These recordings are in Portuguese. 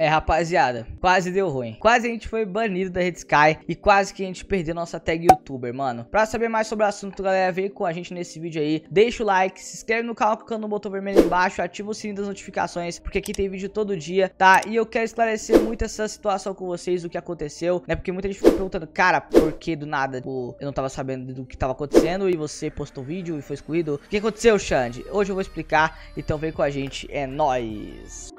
É, rapaziada, quase deu ruim. Quase a gente foi banido da Red Sky e quase que a gente perdeu nossa tag youtuber, mano. Pra saber mais sobre o assunto, galera, vem com a gente nesse vídeo aí. Deixa o like, se inscreve no canal clicando no botão vermelho embaixo, ativa o sininho das notificações, porque aqui tem vídeo todo dia, tá? E eu quero esclarecer muito essa situação com vocês, o que aconteceu, né? Porque muita gente ficou perguntando, cara, por que do nada tipo, eu não tava sabendo do que tava acontecendo e você postou vídeo e foi excluído? O que aconteceu, Xande? Hoje eu vou explicar, então vem com a gente, é nóis!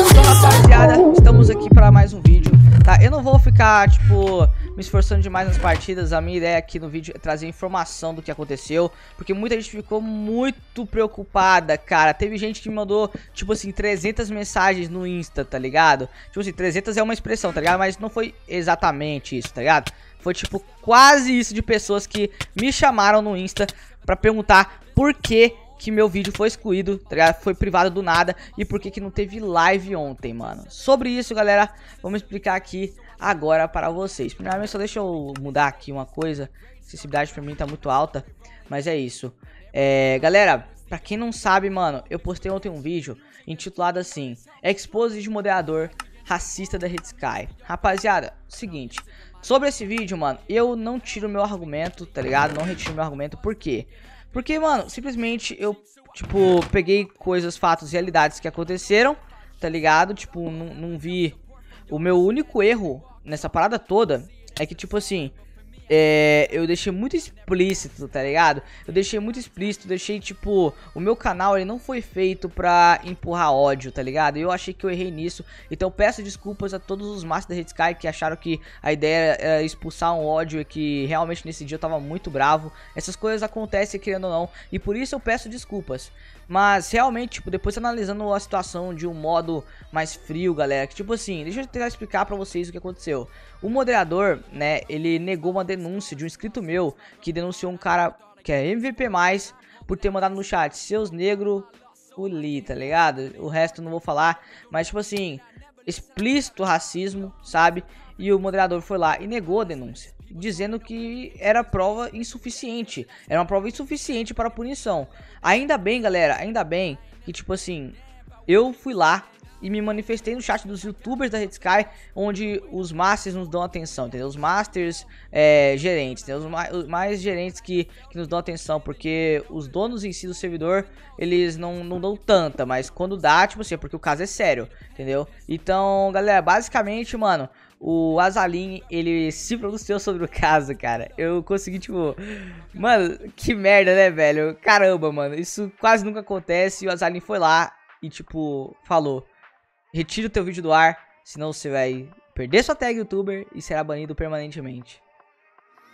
Então, rapaziada, estamos aqui para mais um vídeo, tá? Eu não vou ficar, tipo, me esforçando demais nas partidas. A minha ideia aqui no vídeo é trazer informação do que aconteceu, porque muita gente ficou muito preocupada, cara. Teve gente que me mandou, tipo assim, 300 mensagens no Insta, tá ligado? Tipo assim, 300 é uma expressão, tá ligado? Mas não foi exatamente isso, tá ligado? Foi tipo quase isso de pessoas que me chamaram no Insta pra perguntar por que que meu vídeo foi excluído, tá ligado? Foi privado do nada e por que que não teve live ontem, mano. Sobre isso, galera, vamos explicar aqui agora para vocês. Primeiramente, só deixa eu mudar aqui uma coisa. A acessibilidade pra mim tá muito alta, mas é isso. É, galera, pra quem não sabe, mano, eu postei ontem um vídeo intitulado assim, Expose de moderador racista da Red Sky. Rapaziada, seguinte, Sobre esse vídeo, mano, eu não tiro meu argumento, tá ligado? Não retiro meu argumento, por quê? Porque, mano, simplesmente eu, tipo, peguei coisas, fatos, realidades que aconteceram, tá ligado? Tipo, não vi... O meu único erro nessa parada toda é que, tipo assim, é, eu deixei muito explícito, tá ligado? Eu deixei muito explícito, deixei tipo, o meu canal ele não foi feito pra empurrar ódio, tá ligado? Eu achei que eu errei nisso, então peço desculpas a todos os Masters da Red Sky que acharam que a ideia era expulsar um ódio e que realmente nesse dia eu tava muito bravo. Essas coisas acontecem querendo ou não, e por isso eu peço desculpas. Mas realmente, tipo, depois analisando a situação de um modo mais frio, galera, que tipo assim, deixa eu tentar explicar pra vocês o que aconteceu. O moderador, né, ele negou uma denúncia de um inscrito meu que denunciou um cara que é MVP+, por ter mandado no chat, seus negros, o Li, tá ligado? O resto não vou falar, mas tipo assim, explícito racismo, sabe? E o moderador foi lá e negou a denúncia dizendo que era prova insuficiente. Era uma prova insuficiente para punição. Ainda bem, galera, ainda bem que, tipo assim, eu fui lá e me manifestei no chat dos youtubers da Red Sky, onde os masters nos dão atenção, entendeu? Os masters é, gerentes, entendeu? Os, mais, mais gerentes que, que nos dão atenção, porque os donos em si do servidor, eles não, não dão tanta, mas quando dá, tipo assim, é porque o caso é sério, entendeu? Então, galera, basicamente, mano, o Azalin, ele se pronunciou sobre o caso, cara. Eu consegui, tipo... Mano, que merda, né, velho? Caramba, mano. Isso quase nunca acontece. E o Azalin foi lá e, tipo, falou... Retire o teu vídeo do ar, senão você vai perder sua tag youtuber e será banido permanentemente.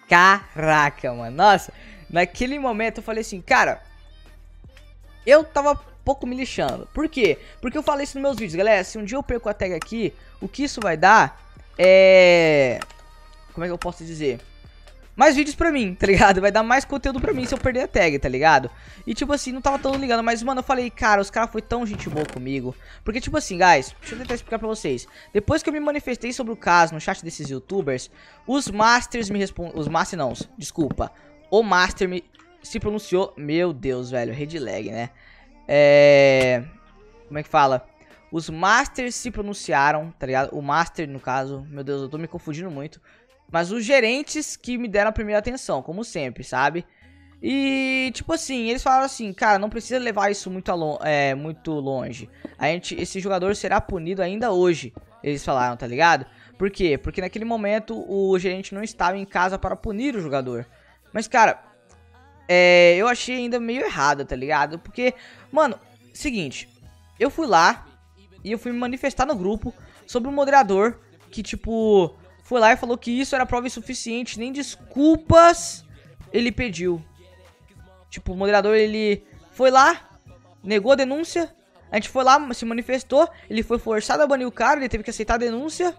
Caraca, mano. Nossa, naquele momento eu falei assim, cara... Eu tava pouco me lixando. Por quê? Porque eu falei isso nos meus vídeos, galera. Se um dia eu perco a tag aqui, o que isso vai dar é... Como é que eu posso dizer? Mais vídeos pra mim, tá ligado? Vai dar mais conteúdo pra mim se eu perder a tag, tá ligado? E tipo assim, não tava tão ligando, mas mano, eu falei, cara, os caras foi tão gente boa comigo. Porque tipo assim, guys, deixa eu tentar explicar pra vocês. Depois que eu me manifestei sobre o caso no chat desses youtubers, os masters me respondem... Os masters não, desculpa. O master me se pronunciou... Meu Deus, velho, red lag, né? É... Como é que fala? Os Masters se pronunciaram, tá ligado? O Master, no caso, meu Deus, eu tô me confundindo muito. Mas os gerentes que me deram a primeira atenção, como sempre, sabe? E, tipo assim, eles falaram assim, cara, não precisa levar isso muito, é, muito longe. A gente, esse jogador será punido ainda hoje, eles falaram, tá ligado? Por quê? Porque naquele momento o gerente não estava em casa para punir o jogador. Mas, cara, é, eu achei ainda meio errado, tá ligado? Porque, mano, seguinte, eu fui lá, e eu fui me manifestar no grupo sobre um moderador que, tipo, foi lá e falou que isso era prova insuficiente, nem desculpas ele pediu. Tipo, o moderador, ele foi lá, negou a denúncia, a gente foi lá, se manifestou, ele foi forçado a banir o cara, ele teve que aceitar a denúncia,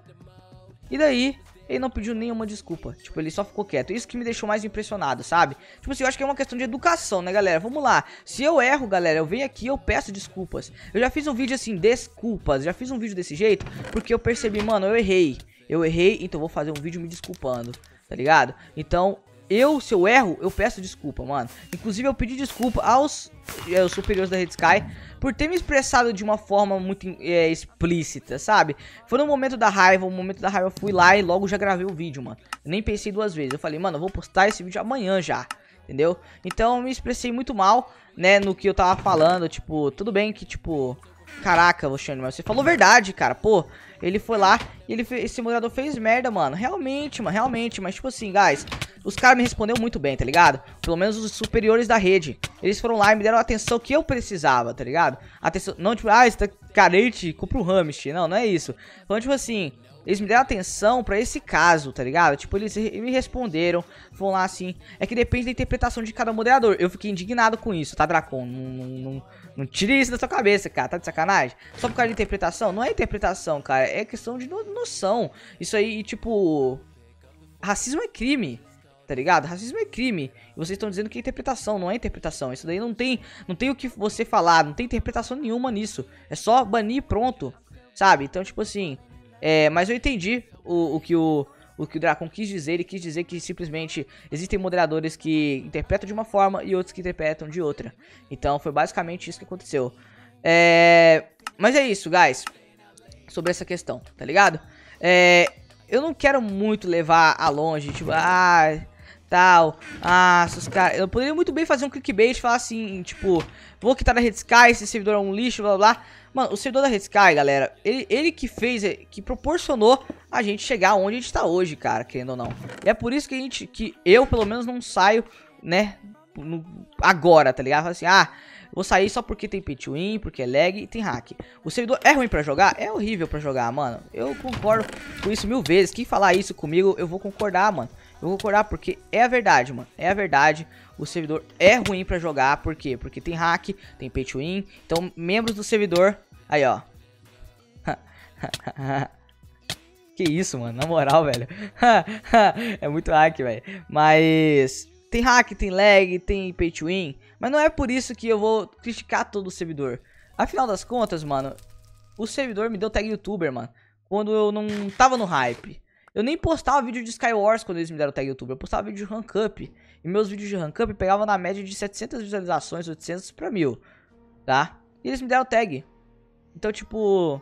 e daí ele não pediu nenhuma desculpa. Tipo, ele só ficou quieto. Isso que me deixou mais impressionado, sabe? Tipo assim, eu acho que é uma questão de educação, né, galera? Vamos lá. Se eu erro, galera, eu venho aqui eu peço desculpas. Eu já fiz um vídeo assim, desculpas. Já fiz um vídeo desse jeito porque eu percebi, mano, eu errei. Eu errei, então vou fazer um vídeo me desculpando, tá ligado? Então, eu, se eu erro, eu peço desculpa, mano. Inclusive, eu pedi desculpa aos, é, os superiores da Red Sky por ter me expressado de uma forma muito é, explícita, sabe? Foi no momento da raiva, o momento da raiva eu fui lá e logo já gravei o vídeo, mano. Eu nem pensei duas vezes. Eu falei, mano, eu vou postar esse vídeo amanhã já, entendeu? Então eu me expressei muito mal, né, no que eu tava falando, tipo, tudo bem que, tipo, caraca, mas você falou verdade, cara, pô, ele foi lá e ele fez, esse moderador fez merda, mano, realmente, mano, realmente, mas tipo assim, guys, os caras me responderam muito bem, tá ligado? Pelo menos os superiores da rede. Eles foram lá e me deram a atenção que eu precisava, tá ligado? Atenção, não tipo, ah, você tá carente, compra um Hamist. Não, não é isso. Então, tipo assim, eles me deram atenção pra esse caso, tá ligado? Tipo, eles me responderam, foram lá assim. É que depende da interpretação de cada moderador. Eu fiquei indignado com isso, tá, Dracon? Não, não, não, não tire isso da sua cabeça, cara, tá de sacanagem? Só por causa de interpretação? Não é interpretação, cara, é questão de noção. Isso aí, tipo. Racismo é crime tá ligado? Racismo é crime. E vocês estão dizendo que é interpretação, não é interpretação. Isso daí não tem, não tem o que você falar, não tem interpretação nenhuma nisso. É só banir e pronto, sabe? Então, tipo assim, é, mas eu entendi o, o que o, o que o Dracon quis dizer. Ele quis dizer que simplesmente existem moderadores que interpretam de uma forma e outros que interpretam de outra. Então, foi basicamente isso que aconteceu. É, mas é isso, guys. Sobre essa questão, tá ligado? É, eu não quero muito levar a longe, tipo, ah, tal. Ah, seus caras. Eu poderia muito bem fazer um clickbait e falar assim, tipo, vou quitar da Red Sky, esse servidor é um lixo, blá blá. Mano, o servidor da Red Sky, galera, ele, ele que fez, que proporcionou a gente chegar onde a gente tá hoje, cara, querendo ou não. E é por isso que a gente, que eu pelo menos não saio, né, no, agora, tá ligado? Assim, ah, vou sair só porque tem pay to win, porque é lag e tem hack. O servidor é ruim pra jogar? É horrível pra jogar, mano. Eu concordo com isso mil vezes. Quem falar isso comigo, eu vou concordar, mano. Eu vou concordar porque é a verdade, mano. É a verdade. O servidor é ruim pra jogar. Por quê? Porque tem hack, tem pay to win. Então, membros do servidor... Aí, ó. que isso, mano. Na moral, velho. é muito hack, velho. Mas... Tem hack, tem lag, tem pay to win. Mas não é por isso que eu vou criticar todo o servidor. Afinal das contas, mano... O servidor me deu tag youtuber, mano. Quando eu não tava no hype. Eu nem postava vídeo de Skywars quando eles me deram tag YouTube. Eu postava vídeo de rank up. E meus vídeos de rank up pegavam na média de 700 visualizações, 800 pra mil. Tá? E eles me deram tag. Então, tipo...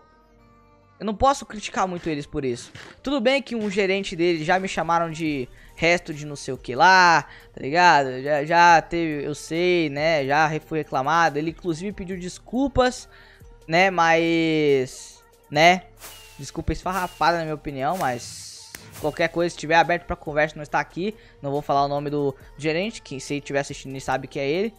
Eu não posso criticar muito eles por isso. Tudo bem que um gerente dele já me chamaram de resto de não sei o que lá, tá ligado? Já, já teve, eu sei, né? Já foi reclamado. Ele inclusive pediu desculpas, né? Mas, né? Desculpa esfarrapada na minha opinião, mas Qualquer coisa, se estiver aberto para conversa, não está aqui. Não vou falar o nome do gerente, que se estiver assistindo sabe que é ele.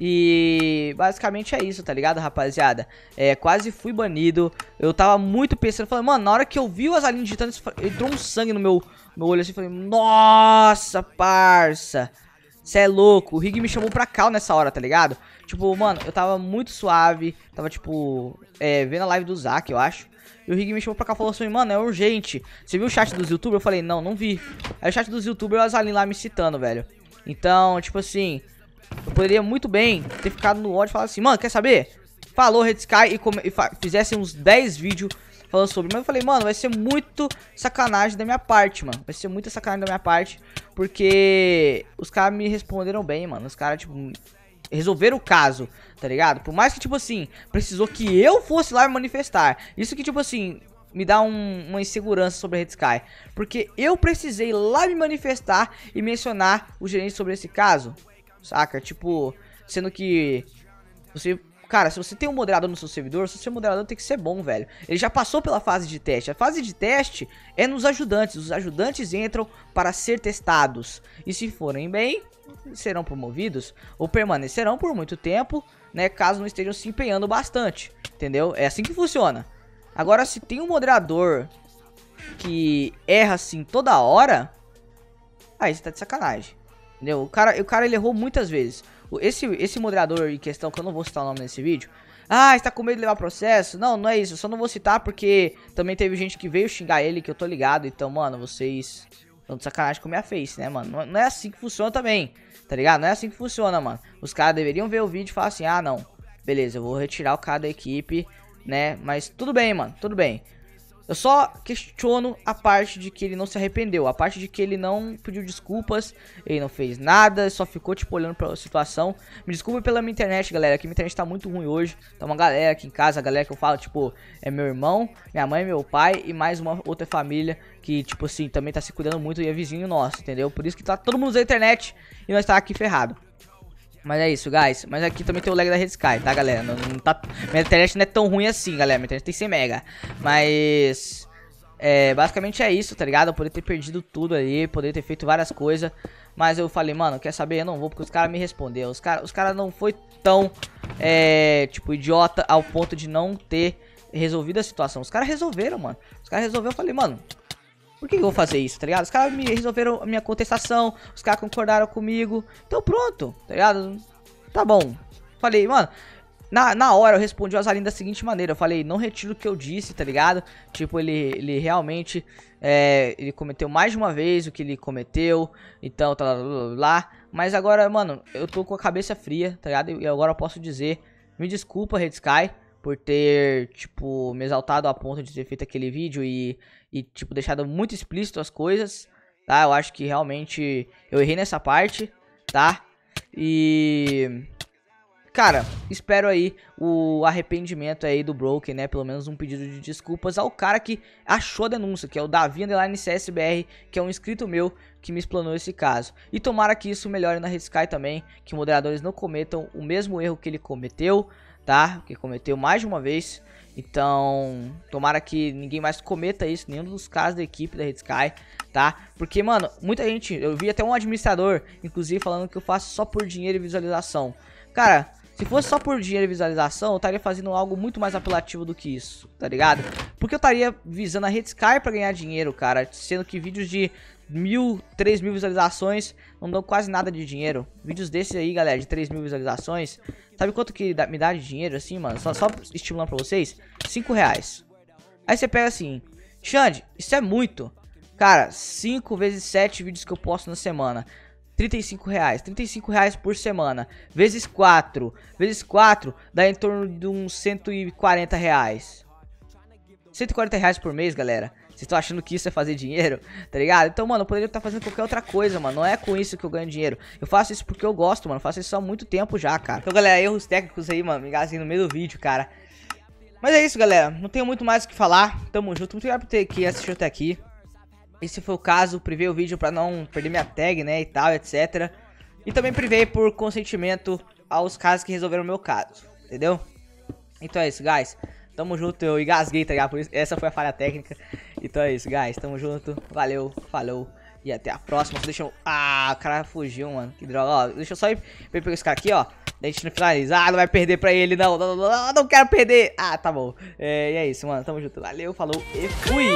E basicamente é isso, tá ligado, rapaziada? É, quase fui banido. Eu tava muito pensando, falei, mano, na hora que eu vi o Azalinho digitando, entrou um sangue no meu, meu olho assim, falei, nossa, parça. Cê é louco. O Rig me chamou pra cal nessa hora, tá ligado? Tipo, mano, eu tava muito suave. Tava, tipo, é, vendo a live do Zack, eu acho. E o Rig me chamou pra cá e falou assim, mano, é urgente. Você viu o chat dos youtubers? Eu falei, não, não vi. Aí o chat dos youtubers, o Azalin lá me citando, velho. Então, tipo assim, eu poderia muito bem ter ficado no ódio e falar assim, mano, quer saber? Falou Red Sky e, e fizesse uns 10 vídeos falando sobre. Mas eu falei, mano, vai ser muito sacanagem da minha parte, mano. Vai ser muita sacanagem da minha parte. Porque os caras me responderam bem, mano. Os caras, tipo, resolver o caso, tá ligado? Por mais que, tipo assim, precisou que eu fosse lá manifestar. Isso que, tipo assim, me dá um, uma insegurança sobre a Red Sky. Porque eu precisei lá me manifestar e mencionar o gerente sobre esse caso. Saca? Tipo, sendo que você Cara, se você tem um moderador no seu servidor, seu moderador tem que ser bom, velho. Ele já passou pela fase de teste. A fase de teste é nos ajudantes. Os ajudantes entram para ser testados. E se forem bem, serão promovidos ou permanecerão por muito tempo, né? Caso não estejam se empenhando bastante. Entendeu? É assim que funciona. Agora, se tem um moderador que erra assim toda hora, aí você tá de sacanagem. Entendeu? O cara, o cara ele errou muitas vezes. Esse, esse moderador em questão, que eu não vou citar o nome nesse vídeo. Ah, está com medo de levar processo? Não, não é isso. Eu só não vou citar porque também teve gente que veio xingar ele, que eu tô ligado. Então, mano, vocês estão de sacanagem com a minha face, né, mano? Não é assim que funciona também, tá ligado? Não é assim que funciona, mano. Os caras deveriam ver o vídeo e falar assim, ah, não. Beleza, eu vou retirar o cara da equipe, né? Mas tudo bem, mano, tudo bem. Eu só questiono a parte de que ele não se arrependeu, a parte de que ele não pediu desculpas, ele não fez nada, só ficou tipo olhando pra situação. Me desculpe pela minha internet, galera, que minha internet tá muito ruim hoje. Tá uma galera aqui em casa, a galera que eu falo, tipo, é meu irmão, minha mãe, meu pai e mais uma outra família que, tipo assim, também tá se cuidando muito e é vizinho nosso, entendeu? Por isso que tá todo mundo usando a internet e nós tá aqui ferrado. Mas é isso, guys. Mas aqui também tem o lag da Red Sky, tá, galera? Não, não tá... Minha internet não é tão ruim assim, galera. Minha internet tem 100 mega. Mas... É, basicamente é isso, tá ligado? Eu poderia ter perdido tudo ali, poderia ter feito várias coisas. Mas eu falei, mano, quer saber? Eu não vou, porque os caras me responderam. Os caras os cara não foi tão, é, tipo, idiota ao ponto de não ter resolvido a situação. Os caras resolveram, mano. Os caras resolveram, eu falei, mano, por que eu vou fazer isso, tá ligado? Os caras me resolveram a minha contestação, os caras concordaram comigo. Então pronto, tá ligado? Tá bom. Falei, mano, na, na hora eu respondi o Azalim da seguinte maneira, eu falei, não retiro o que eu disse, tá ligado? Tipo, ele, ele realmente, é, ele cometeu mais de uma vez o que ele cometeu, então, tá lá, lá, lá, Mas agora, mano, eu tô com a cabeça fria, tá ligado? E agora eu posso dizer, me desculpa, Red Sky, por ter, tipo, me exaltado a ponto de ter feito aquele vídeo e, e, tipo, deixado muito explícito as coisas, tá? Eu acho que realmente eu errei nessa parte, tá? E... Cara, espero aí o arrependimento aí do Broken, né? Pelo menos um pedido de desculpas ao cara que achou a denúncia, que é o Davi Underline CSBR, que é um inscrito meu que me explanou esse caso. E tomara que isso melhore na Red Sky também, que moderadores não cometam o mesmo erro que ele cometeu, tá? Que cometeu mais de uma vez. Então, tomara que ninguém mais cometa isso, nenhum dos casos da equipe da Red Sky, tá? Porque, mano, muita gente, eu vi até um administrador, inclusive, falando que eu faço só por dinheiro e visualização. Cara, se fosse só por dinheiro e visualização, eu estaria fazendo algo muito mais apelativo do que isso, tá ligado? Porque eu estaria visando a Red Sky pra ganhar dinheiro, cara, sendo que vídeos de mil, três mil visualizações não dão quase nada de dinheiro. Vídeos desses aí, galera, de 3 mil visualizações, sabe quanto que me dá de dinheiro assim, mano? Só, só estimulando pra vocês, 5 reais. Aí você pega assim, Xande, isso é muito. Cara, 5 vezes 7 vídeos que eu posto na semana. 35 reais, 35 reais por semana, vezes 4, vezes 4, dá em torno de uns 140 reais. 140 reais por mês, galera. Vocês estão achando que isso é fazer dinheiro, tá ligado? Então, mano, eu poderia estar fazendo qualquer outra coisa, mano. Não é com isso que eu ganho dinheiro. Eu faço isso porque eu gosto, mano. Eu faço isso há muito tempo já, cara. Então, galera, erros técnicos aí, mano. Me engasguei no meio do vídeo, cara. Mas é isso, galera. Não tenho muito mais o que falar. Tamo junto. Muito obrigado por ter que assistiu até aqui. Esse foi o caso. Privei o vídeo pra não perder minha tag, né, e tal, etc. E também privei por consentimento aos casos que resolveram o meu caso. Entendeu? Então é isso, guys. Tamo junto, eu engasguei, tá ligado? Por isso, essa foi a falha técnica. Então é isso, guys. Tamo junto. Valeu, falou. E até a próxima. Deixa eu... Ah, o cara fugiu, mano. Que droga. Ó, deixa eu só ir, ir pegar esse cara aqui, ó. Daí a gente não finaliza. Ah, não vai perder pra ele, não. Não, não, não, não quero perder. Ah, tá bom. É, e é isso, mano. Tamo junto. Valeu, falou e fui.